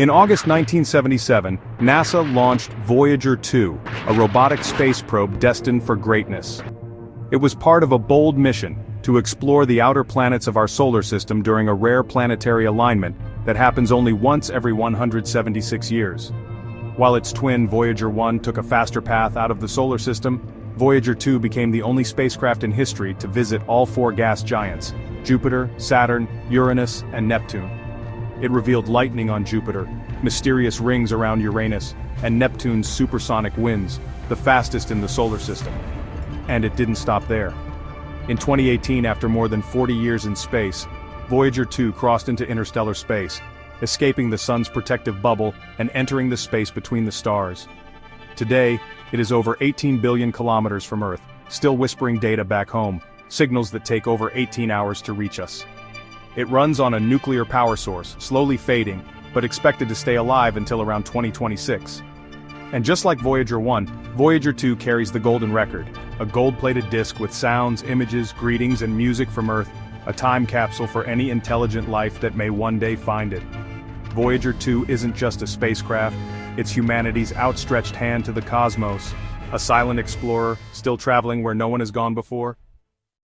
In August 1977, NASA launched Voyager 2, a robotic space probe destined for greatness. It was part of a bold mission to explore the outer planets of our solar system during a rare planetary alignment that happens only once every 176 years. While its twin Voyager 1 took a faster path out of the solar system, Voyager 2 became the only spacecraft in history to visit all four gas giants, Jupiter, Saturn, Uranus, and Neptune. It revealed lightning on Jupiter, mysterious rings around Uranus, and Neptune's supersonic winds, the fastest in the solar system. And it didn't stop there. In 2018 after more than 40 years in space, Voyager 2 crossed into interstellar space, escaping the sun's protective bubble and entering the space between the stars. Today, it is over 18 billion kilometers from Earth, still whispering data back home, signals that take over 18 hours to reach us. It runs on a nuclear power source, slowly fading, but expected to stay alive until around 2026. And just like Voyager 1, Voyager 2 carries the golden record, a gold-plated disc with sounds, images, greetings and music from Earth, a time capsule for any intelligent life that may one day find it. Voyager 2 isn't just a spacecraft, it's humanity's outstretched hand to the cosmos, a silent explorer, still traveling where no one has gone before,